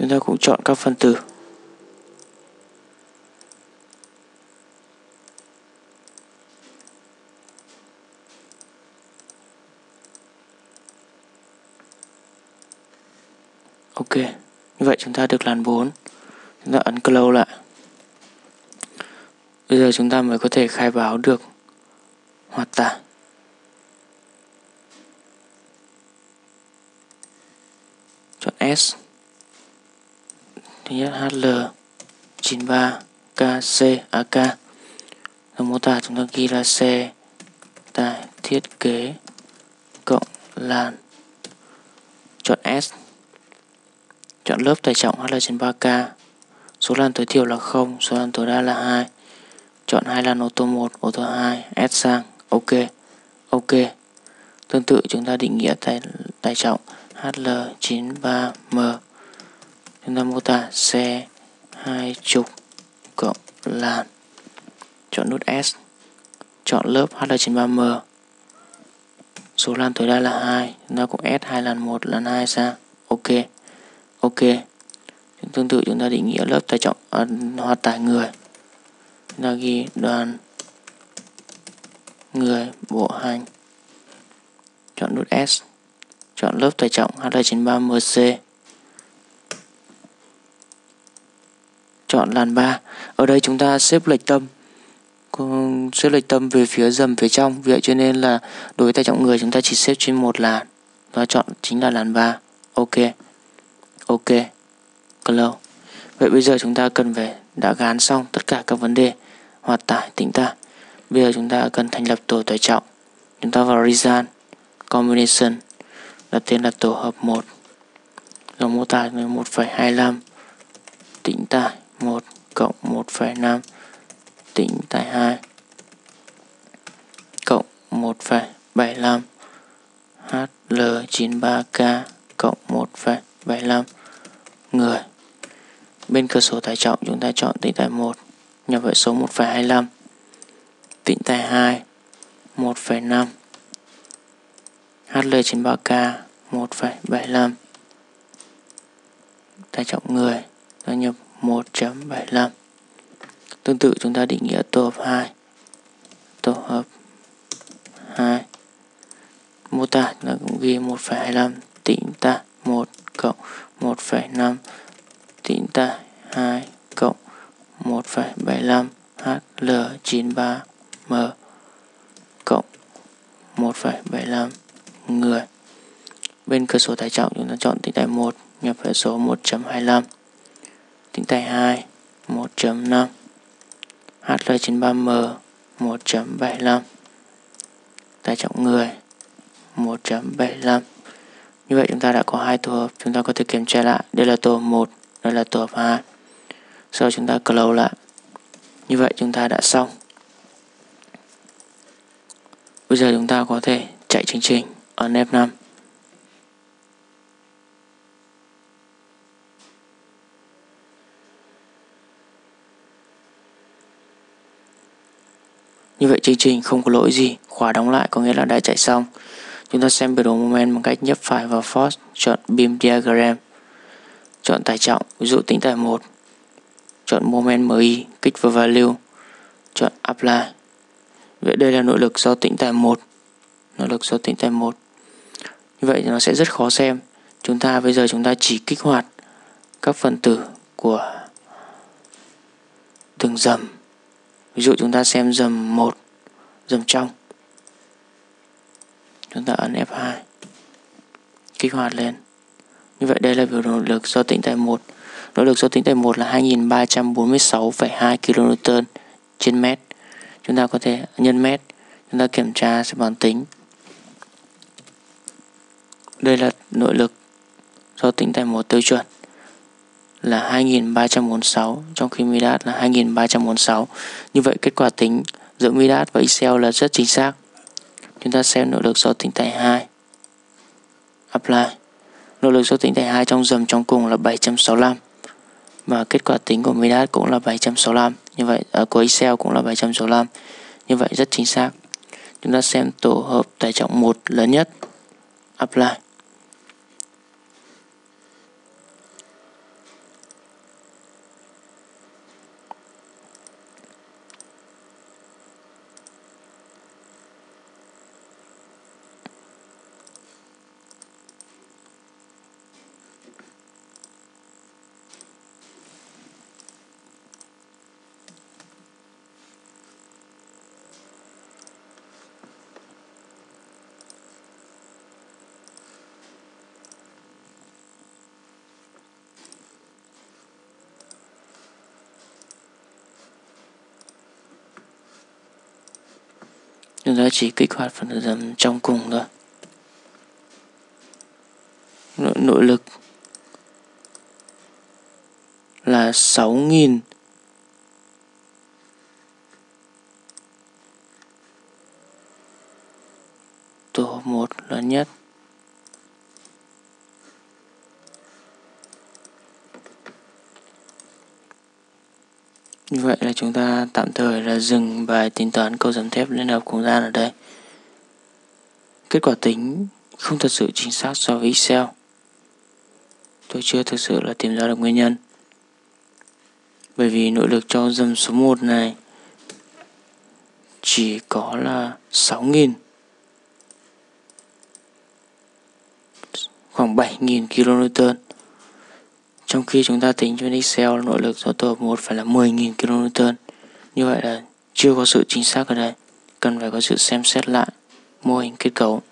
chúng ta cũng chọn các phân tử. Ok, như vậy chúng ta được làn 4 Chúng ta ấn close lại. Bây giờ chúng ta mới có thể khai báo được hoạt tả Chọn S. Thứ nhất HL 93 KC AK Trong mô tả chúng ta ghi là xe tải thiết kế cộng làn Chọn S Chọn lớp tải trọng HL93K Số làn tối thiểu là 0, số làn tối đa là 2. Chọn hai làn ô tô 1, ô tô 2, S sang. OK. OK. Tương tự chúng ta định nghĩa tải, tải trọng HL93M. Chúng ta mô tả xe hai chục cộng làn. Chọn nút S. Chọn lớp HL93M. Số làn tối đa là 2, chúng ta cũng S 2 làn 1, làn 2 ra OK. Ok. Tương tự chúng ta định nghĩa lớp tải trọng à, ờ, hoạt tải người. Chúng ta ghi đoàn người bộ hành. Chọn nút S. Chọn lớp tải trọng HL93MC Chọn làn 3. Ở đây chúng ta xếp lệch tâm xếp lệch tâm về phía dầm phía trong vậy cho nên là đối với tải trọng người chúng ta chỉ xếp trên một làn và chọn chính là làn 3 ok Ok, close. Vậy bây giờ chúng ta cần phải đã gán xong tất cả các vấn đề hoạt tải tính ta. Bây giờ chúng ta cần thành lập tổ tải trọng. Chúng ta vào Result, Combination, đặt tên là tổ hợp 1. Dòng mô tả là 1,25 tĩnh tải 1 cộng 1,5 tính tại 2 cộng 1,75 HL93K cộng 1,75 người. Bên cơ sổ tải trọng chúng ta chọn tính tại 1, nhập với số 1,25. tính tại 2 1,5. HL93K 1,75. Tải trọng người ta nhập 1.75. Tương tự chúng ta định nghĩa tổ hợp 2. Tổ hợp 2 mô tả là cũng ghi 1,25 tĩnh ta 1 cộng 1,5 tĩnh ta 2 cộng 1,75 HL93M cộng 1,75 người. Bên cửa sổ tải trọng chúng ta chọn tĩnh tài 1 nhập hệ số 1.25. Tĩnh tải 2 1.5 HL93M 1.75 tải trọng người 1.75 như vậy chúng ta đã có hai tổ hợp, chúng ta có thể kiểm tra lại. Đây là tổ hợp 1, đây là tổ hợp 2. Sau chúng ta close lại. Như vậy chúng ta đã xong. Bây giờ chúng ta có thể chạy chương trình ở F5. Như vậy chương trình không có lỗi gì, khóa đóng lại có nghĩa là đã chạy xong. Chúng ta xem biểu đồ moment bằng cách nhấp phải vào Force, chọn Beam Diagram, chọn tải trọng, ví dụ tính tải 1, chọn Moment MI, kích vào Value, chọn Apply. Vậy đây là nội lực do tĩnh tải 1, nội lực do tĩnh tải 1. Như vậy nó sẽ rất khó xem. Chúng ta bây giờ chúng ta chỉ kích hoạt các phần tử của từng dầm. Ví dụ chúng ta xem dầm 1, dầm trong. Chúng ta ấn F2 kích hoạt lên. Như vậy đây là biểu đồ lực do tĩnh tại 1 nỗ lực do tĩnh tại 1 là 2346,2 kN trên mét. Chúng ta có thể nhân mét. Chúng ta kiểm tra sẽ bằng tính. Đây là nội lực do tĩnh tại 1 tiêu chuẩn là 2346 trong khi Midas là 2346 như vậy, kết quả tính giữa Midas và Excel là rất chính xác Chúng ta xem nội lực do tính tại 2. Apply. Nội lực do tính tại 2 trong dầm trong cùng là 765. Và kết quả tính của Midas cũng là 765. Như vậy ở của Excel cũng là 765. Như vậy, rất chính xác. Chúng ta xem tổ hợp tải trọng 1 lớn nhất. Apply. Chúng ta chỉ kích hoạt phần dần trong cùng thôi. Nội, nội lực là 6.000 tổ 1 lớn nhất. Vậy là chúng ta tạm thời là dừng bài tính toán câu giảm thép liên hợp cùng gian ở đây. Kết quả tính không thật sự chính xác so với Excel. Tôi chưa thực sự là tìm ra được nguyên nhân. Bởi vì nội lực cho dầm số 1 này chỉ có là 6.000 khoảng 7.000 kN trong khi chúng ta tính trên Excel, nội lực do tổ hợp 1 phải là 10.000 kN như vậy là chưa có sự chính xác ở đây. Cần phải có sự xem xét lại mô hình kết cấu.